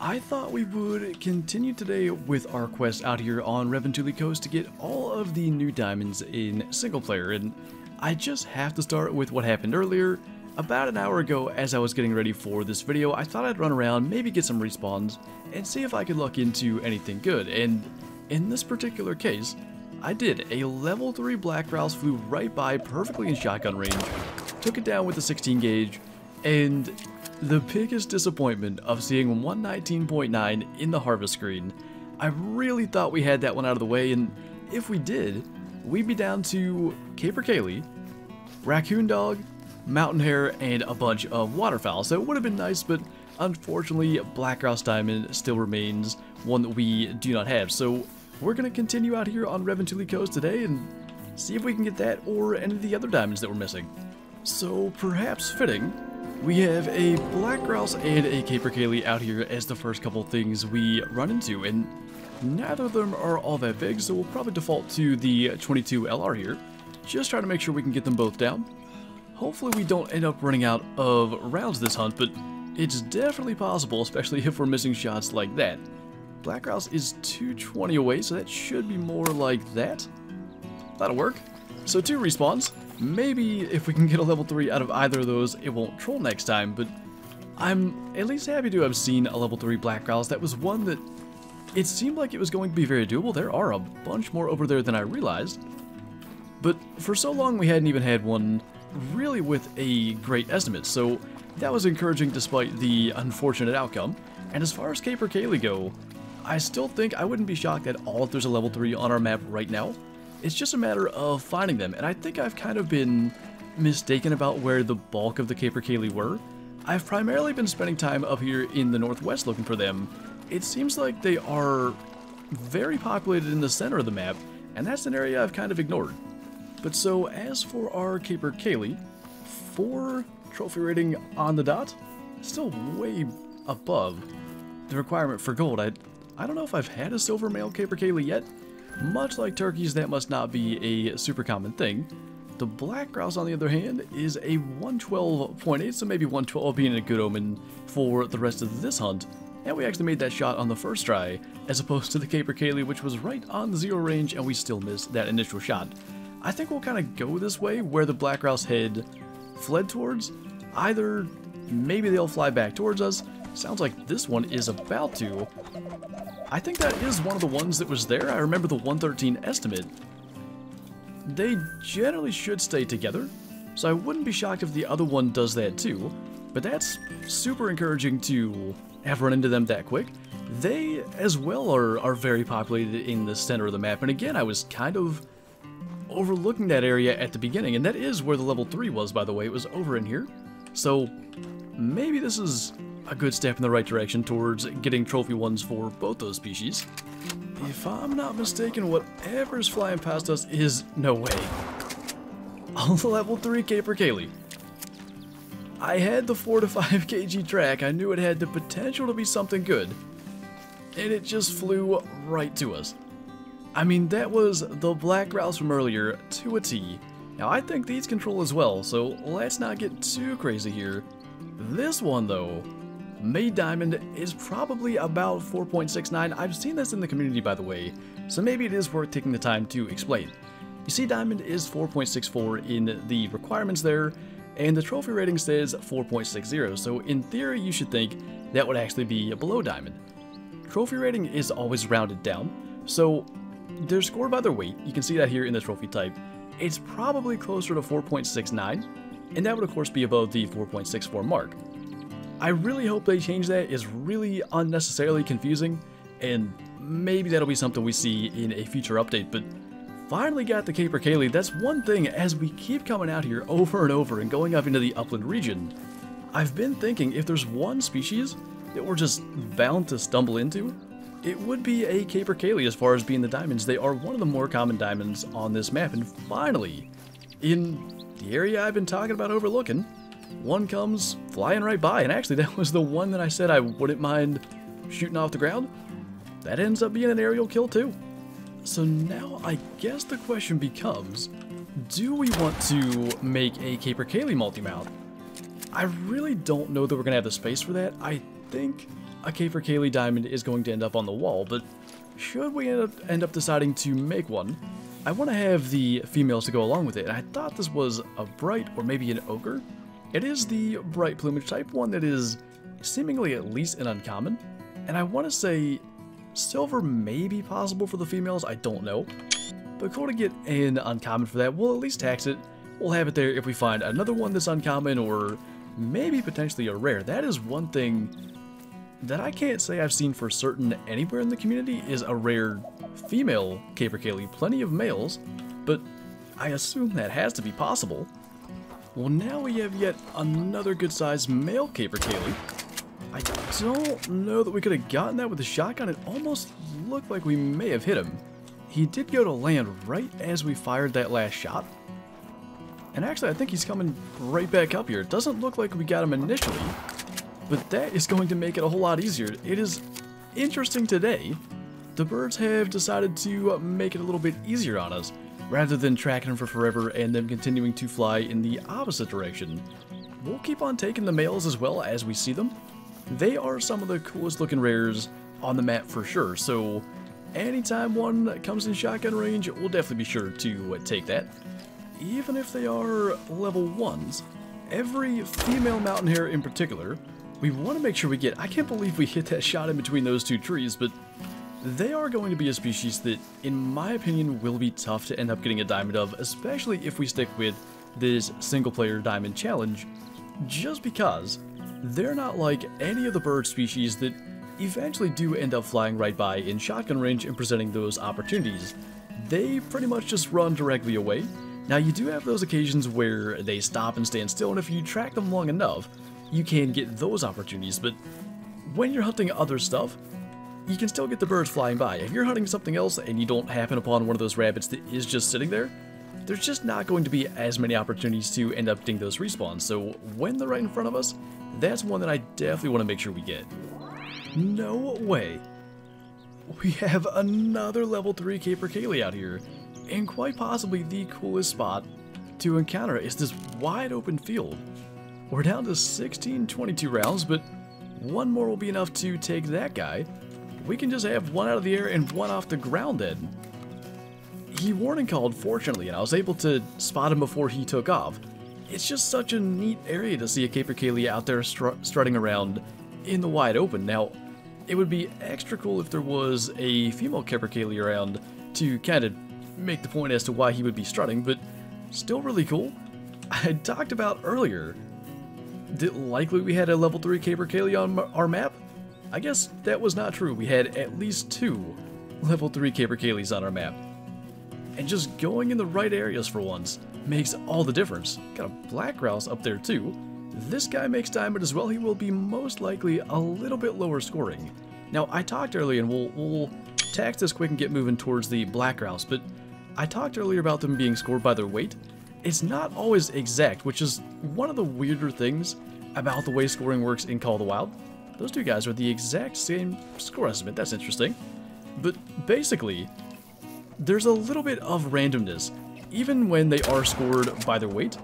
I thought we would continue today with our quest out here on Revontuli Coast to get all of the new diamonds in single player, and I just have to start with what happened earlier. About an hour ago, as I was getting ready for this video, I thought I'd run around, maybe get some respawns, and see if I could luck into anything good, and in this particular case, I did. A level 3 Black Grouse flew right by perfectly in shotgun range, took it down with a 16 gauge, and the biggest disappointment of seeing 119.9 in the harvest screen. I really thought we had that one out of the way, and if we did, we'd be down to Capercaillie, Raccoon Dog, Mountain Hare, and a bunch of waterfowl. So it would have been nice, but unfortunately, Black Grouse Diamond still remains one that we do not have. So we're going to continue out here on Revontuli Coast today and see if we can get that or any of the other diamonds that we're missing. So perhaps fitting, we have a black grouse and a Caper capercaillie out here as the first couple things we run into, and neither of them are all that big, so we'll probably default to the 22 LR here. Just try to make sure we can get them both down. Hopefully we don't end up running out of rounds this hunt, but it's definitely possible, especially if we're missing shots like that. Black grouse is 220 away, so that should be more like that. That'll work. So two respawns. Maybe if we can get a level 3 out of either of those, it won't troll next time, but I'm at least happy to have seen a level 3 Black Grouse. That was one that it seemed like it was going to be very doable. There are a bunch more over there than I realized. But for so long we hadn't even had one really with a great estimate, so that was encouraging despite the unfortunate outcome. And as far as Capercaillie go, I still think I wouldn't be shocked at all if there's a level 3 on our map right now. It's just a matter of finding them, and I think I've kind of been mistaken about where the bulk of the caper Capercaillie were. I've primarily been spending time up here in the northwest looking for them. It seems like they are very populated in the center of the map, and that's an area I've kind of ignored. But so, as for our caper Capercaillie, 4 trophy rating on the dot, still way above the requirement for gold. I, I don't know if I've had a silver male Capercaillie yet, much like turkeys, that must not be a super common thing. The black grouse, on the other hand, is a 112.8, so maybe 112 being a good omen for the rest of this hunt. And we actually made that shot on the first try, as opposed to the Capercaillie, which was right on zero range, and we still missed that initial shot. I think we'll kind of go this way, where the black grouse head fled towards. Either maybe they'll fly back towards us. Sounds like this one is about to. I think that is one of the ones that was there. I remember the 113 estimate. They generally should stay together, so I wouldn't be shocked if the other one does that too. But that's super encouraging to have run into them that quick. They, as well, are, are very populated in the center of the map. And again, I was kind of overlooking that area at the beginning. And that is where the level 3 was, by the way. It was over in here. So maybe this is a good step in the right direction towards getting trophy ones for both those species. If I'm not mistaken, whatever's flying past us is no way. The level 3 Capercaillie. I had the 4 to 5 kg track, I knew it had the potential to be something good. And it just flew right to us. I mean, that was the black grouse from earlier to a T. Now, I think these control as well, so let's not get too crazy here. This one, though, Made Diamond is probably about 4.69. I've seen this in the community, by the way, so maybe it is worth taking the time to explain. You see, Diamond is 4.64 in the requirements there, and the trophy rating says 4.60, so in theory you should think that would actually be a below Diamond. Trophy rating is always rounded down, so they're scored by their weight, you can see that here in the trophy type. It's probably closer to 4.69, and that would of course be above the 4.64 mark. I really hope they change that. It's really unnecessarily confusing, and maybe that'll be something we see in a future update, but finally got the Capercaillie. That's one thing as we keep coming out here over and over and going up into the upland region. I've been thinking if there's one species that we're just bound to stumble into, it would be a Capercaillie as far as being the diamonds. They are one of the more common diamonds on this map, and finally, in the area I've been talking about overlooking, one comes flying right by, and actually that was the one that I said I wouldn't mind shooting off the ground. That ends up being an aerial kill too. So now I guess the question becomes, do we want to make a Capercaillie multi-mount? I really don't know that we're going to have the space for that. I think a Capercaillie diamond is going to end up on the wall, but should we end up, end up deciding to make one, I want to have the females to go along with it, and I thought this was a bright or maybe an ochre. It is the bright plumage type, one that is seemingly at least an uncommon, and I want to say silver may be possible for the females, I don't know. But cool to get an uncommon for that, we'll at least tax it. We'll have it there if we find another one that's uncommon or maybe potentially a rare. That is one thing that I can't say I've seen for certain anywhere in the community is a rare female Capercaillie. Plenty of males, but I assume that has to be possible. Well, now we have yet another good-sized male Capercaillie. I don't know that we could have gotten that with a shotgun. It almost looked like we may have hit him. He did go to land right as we fired that last shot. And actually, I think he's coming right back up here. It doesn't look like we got him initially, but that is going to make it a whole lot easier. It is interesting today. The birds have decided to uh, make it a little bit easier on us, rather than tracking them for forever and them continuing to fly in the opposite direction. We'll keep on taking the males as well as we see them. They are some of the coolest looking rares on the map for sure, so anytime one comes in shotgun range, we'll definitely be sure to take that. Even if they are level 1s, every female mountain hare in particular we want to make sure we get... I can't believe we hit that shot in between those two trees, but they are going to be a species that, in my opinion, will be tough to end up getting a diamond of, especially if we stick with this single-player diamond challenge, just because they're not like any of the bird species that eventually do end up flying right by in shotgun range and presenting those opportunities. They pretty much just run directly away. Now you do have those occasions where they stop and stand still, and if you track them long enough, you can get those opportunities, but when you're hunting other stuff, you can still get the birds flying by. If you're hunting something else and you don't happen upon one of those rabbits that is just sitting there, there's just not going to be as many opportunities to end up getting those respawns. So when they're right in front of us, that's one that I definitely want to make sure we get. No way. We have another level 3 Capercaillie out here, and quite possibly the coolest spot to encounter is this wide open field. We're down to 16 22 rounds, but one more will be enough to take that guy. We can just have one out of the air and one off the ground then. He warning called, fortunately, and I was able to spot him before he took off. It's just such a neat area to see a Capercaillie out there str strutting around in the wide open. Now, it would be extra cool if there was a female Capercaillie around to kind of make the point as to why he would be strutting, but still really cool. I talked about earlier that likely we had a level 3 Capercaillie on our map? I guess that was not true. We had at least two level 3 Capercaillies on our map. And just going in the right areas for once makes all the difference. Got a black grouse up there too. This guy makes diamond as well. He will be most likely a little bit lower scoring. Now, I talked earlier, and we'll, we'll tax this quick and get moving towards the black grouse, but I talked earlier about them being scored by their weight it's not always exact, which is one of the weirder things about the way scoring works in Call of the Wild. Those two guys are the exact same score estimate, that's interesting. But basically, there's a little bit of randomness. Even when they are scored by their weight,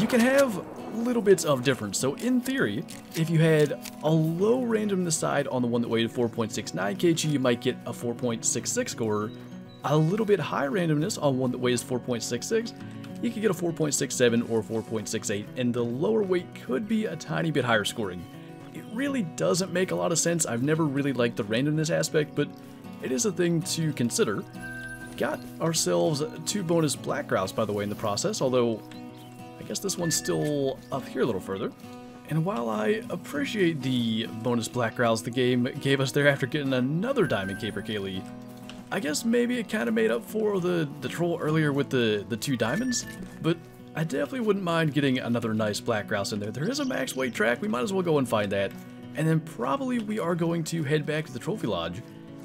you can have little bits of difference. So in theory, if you had a low randomness side on the one that weighed 4.69 kg, you might get a 4.66 score. A little bit high randomness on one that weighs 4.66, you could get a 4.67 or 4.68, and the lower weight could be a tiny bit higher scoring. Really doesn't make a lot of sense. I've never really liked the randomness aspect, but it is a thing to consider. Got ourselves two bonus black grouse, by the way, in the process, although I guess this one's still up here a little further. And while I appreciate the bonus black grouse the game gave us there after getting another diamond capercaillie, I guess maybe it kind of made up for the, the troll earlier with the, the two diamonds, but I definitely wouldn't mind getting another nice black grouse in there. There is a max weight track, we might as well go and find that. And then probably we are going to head back to the trophy lodge.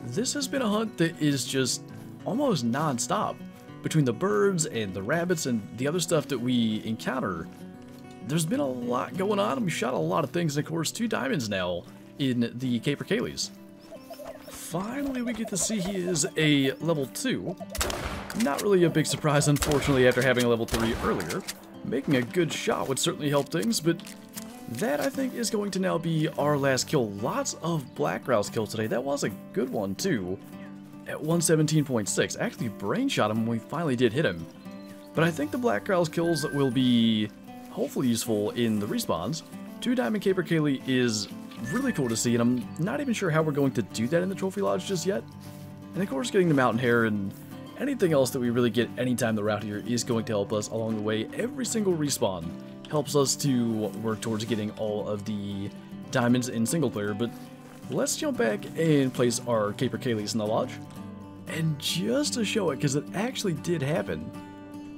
This has been a hunt that is just almost non-stop. Between the birds and the rabbits and the other stuff that we encounter, there's been a lot going on we shot a lot of things. And of course, two diamonds now in the Caper Capercaillies finally we get to see he is a level 2. Not really a big surprise, unfortunately, after having a level 3 earlier. Making a good shot would certainly help things, but that I think is going to now be our last kill. Lots of Black Grouse kills today. That was a good one too. At 117.6. Actually brain shot him when we finally did hit him. But I think the Black Grouse kills will be hopefully useful in the respawns. Two Diamond Capercaillie is really cool to see, and I'm not even sure how we're going to do that in the Trophy Lodge just yet. And of course, getting the Mountain Hare and anything else that we really get anytime the route here is going to help us along the way. Every single respawn helps us to work towards getting all of the diamonds in single player, but let's jump back and place our Capercaillies in the lodge. And just to show it, because it actually did happen,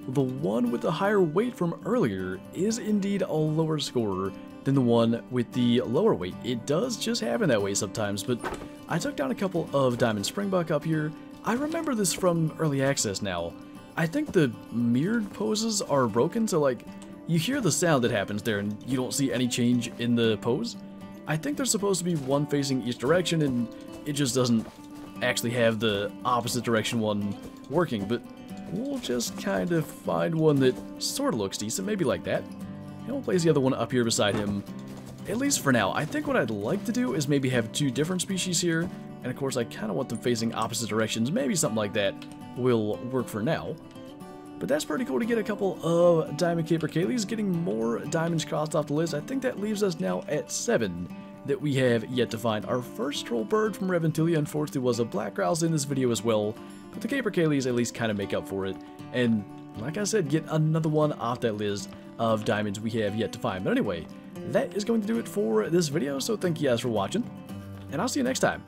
the one with the higher weight from earlier is indeed a lower scorer than the one with the lower weight. It does just happen that way sometimes, but I took down a couple of Diamond Springbuck up here. I remember this from early access now. I think the mirrored poses are broken, so like, you hear the sound that happens there and you don't see any change in the pose. I think there's supposed to be one facing each direction and it just doesn't actually have the opposite direction one working, but we'll just kind of find one that sort of looks decent, maybe like that. We'll place the other one up here beside him, at least for now. I think what I'd like to do is maybe have two different species here, and of course I kind of want them facing opposite directions. Maybe something like that will work for now. But that's pretty cool to get a couple of Diamond Capercaillies, getting more diamonds crossed off the list. I think that leaves us now at seven that we have yet to find. Our first troll bird from Reventulia, unfortunately, was a black grouse in this video as well, but the Capercaillies at least kind of make up for it. And like I said, get another one off that list of diamonds we have yet to find. But anyway, that is going to do it for this video, so thank you guys for watching, and I'll see you next time.